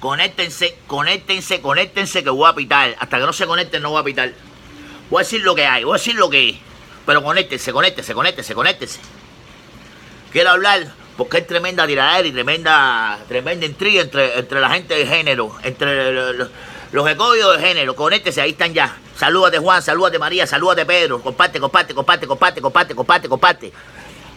Conéctense, conéctense, conéctense que voy a pitar. Hasta que no se conecten no voy a pitar. Voy a decir lo que hay, voy a decir lo que es. Pero conéctense, conéctense, conéctense, conéctense. Quiero hablar porque hay tremenda tiradera y tremenda, tremenda intriga entre, entre la gente de género, entre los, los de género. Conéctense, ahí están ya. Salúdate Juan, salúdate María, salúdate Pedro. Comparte, comparte, comparte, comparte, comparte, comparte, comparte.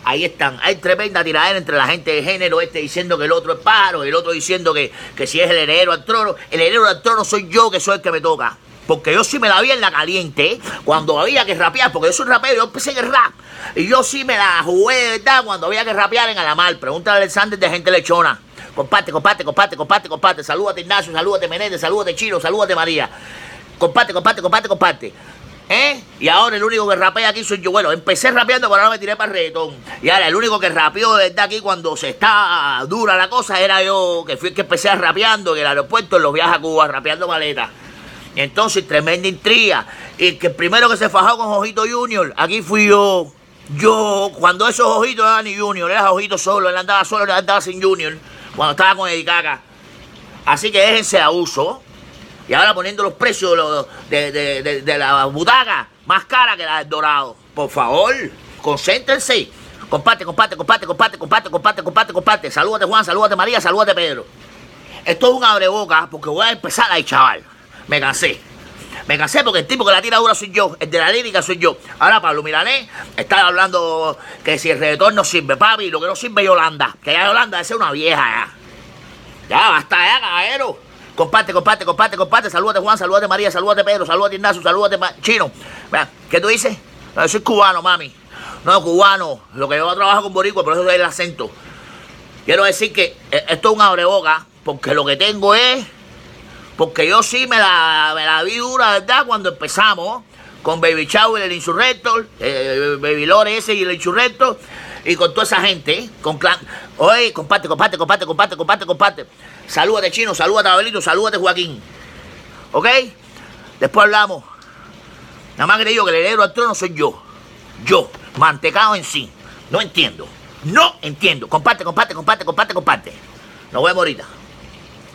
Ahí están. Hay tremenda tiradera entre la gente de género, este diciendo que el otro es paro, el otro diciendo que, que si es el heredero al trono. El heredero al trono soy yo, que soy el que me toca. Porque yo sí me la vi en la caliente, ¿eh? cuando había que rapear, porque yo soy rapero, yo empecé en el rap. Y yo sí me la jugué de verdad cuando había que rapear en Alamar. Pregúntale a Alexander de gente lechona. Comparte, comparte, comparte, comparte, comparte. Salúdate Ignacio, salúdate Menéndez, salúdate Chino, salúdate María. Comparte, comparte, comparte, comparte. ¿Eh? Y ahora el único que rapea aquí soy yo. Bueno, empecé rapeando, pero ahora me tiré para el reggaetón. Y ahora el único que rapeó de verdad aquí cuando se está dura la cosa era yo, que fui el que empecé a rapeando en el aeropuerto en los viajes a Cuba, rapeando maletas. Entonces, tremenda intriga. Y que el primero que se fajó con Ojito Junior, aquí fui yo. Yo, cuando esos ojitos eran ni Junior, era Ojito solo, él andaba solo, él andaba sin Junior, cuando estaba con Edicaca. Así que déjense de abuso. Y ahora poniendo los precios de, de, de, la butaca más cara que la del Dorado. Por favor, concéntrense. Comparte, comparte, comparte, comparte, comparte, comparte, comparte, comparte. Salúdate Juan, salúdate María, salúdate Pedro. Esto es un abreboca porque voy a empezar ahí, chaval. Me cansé. Me cansé porque el tipo que la tira dura soy yo, el de la lírica soy yo. Ahora Pablo Milanés está hablando que si el reggaetón no sirve, papi, lo que no sirve es Yolanda. Que ya Yolanda ser una vieja ya. Ya, basta ya, caballero. Comparte, comparte, comparte, comparte. Salúdate Juan, salúdate María, salúdate Pedro, salúdate Ignacio, salúdate Chino. Mira, ¿qué tú dices? No, yo soy cubano, mami. No, cubano. Lo que yo trabajo con boricua, por eso es el acento. Quiero decir que eh, esto es un abreboca, porque lo que tengo es... Porque yo sí me la, la vi dura, ¿verdad? Cuando empezamos con Baby Chau y el Insurrector, eh, Baby Lore ese y el Insurrector, y con toda esa gente, ¿eh? con clan. Oye, comparte, comparte, comparte, comparte, comparte, comparte. Salúdate Chino, salúdate Abelito, salúdate Joaquín. ¿Ok? Después hablamos. Nada más digo que el heredero al trono soy yo. Yo, mantecado en sí. No entiendo. No entiendo. Comparte, comparte, comparte, comparte, comparte. Nos vemos ahorita.